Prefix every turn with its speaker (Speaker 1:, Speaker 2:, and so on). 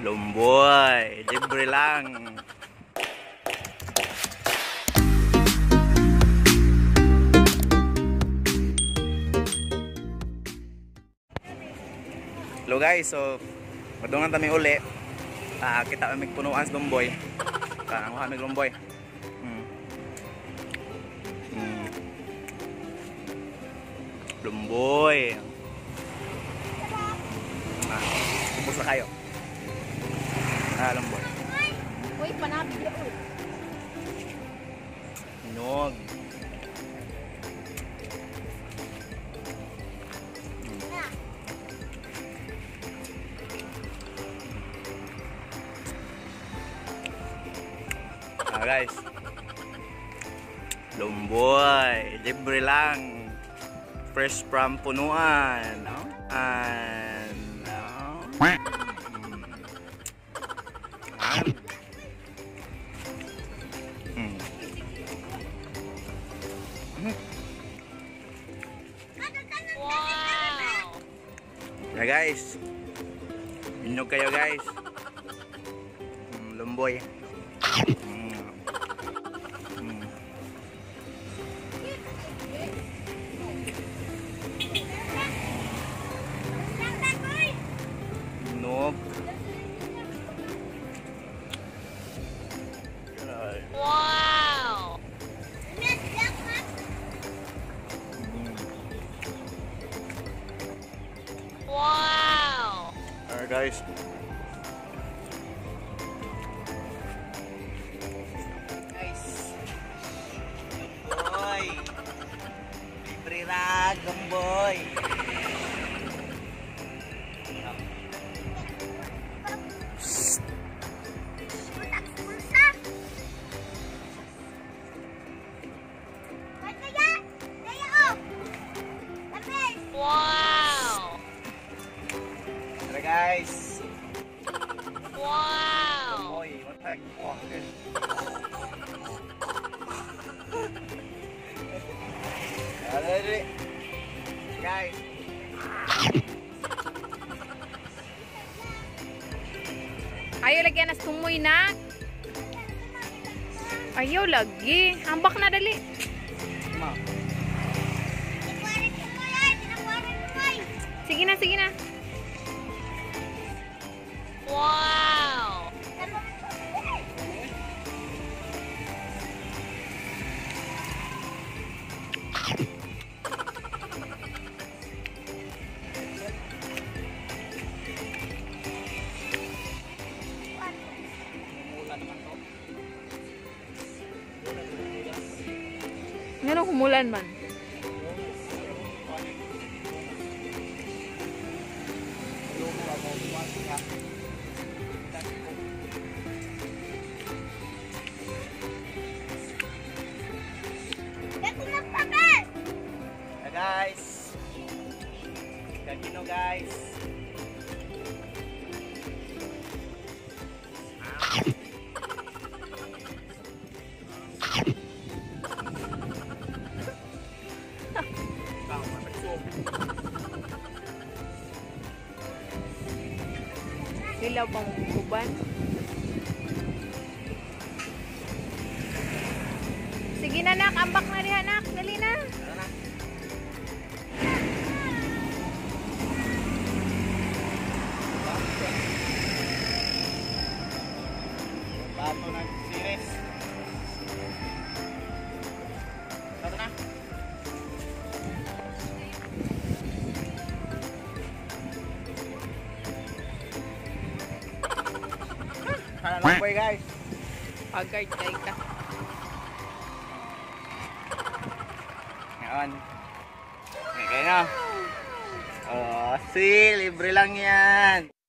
Speaker 1: Lumboy, libre lang. Hello guys, so madungan kami uli. Ah, kita kami punuan sa Lumboy. Ah, ang kami Lumboy. Hmm. Hmm. Lumboy. Ah, ubos na kayo. Ah, Lumboy.
Speaker 2: Uy, panabi na uy.
Speaker 1: Inog. Ah guys. Lumboy, libre lang. Fresh from punuan, no? And no? Mm. Ah. Mm.
Speaker 2: Wow!
Speaker 1: Yeah guys. Inog kayo guys. Mm, lumboy. Guys.
Speaker 3: Guys. Boy. Libre rag, boy.
Speaker 1: Okay. Dali, dali. Guys.
Speaker 2: Ayaw lagyan na sumoy na. Ayaw lagi. Hambak na dali.
Speaker 1: Ma.
Speaker 2: Sige na, sige na. Meron kumulan man.
Speaker 1: Yeah, guys. Kagino guys.
Speaker 2: Dilaw pang uban. Sige na nak, ambak na rin
Speaker 1: Sana lang po guys.
Speaker 2: Agad kay ka.
Speaker 1: Ngayon. Okay, na. Oh, si, libre lang yan.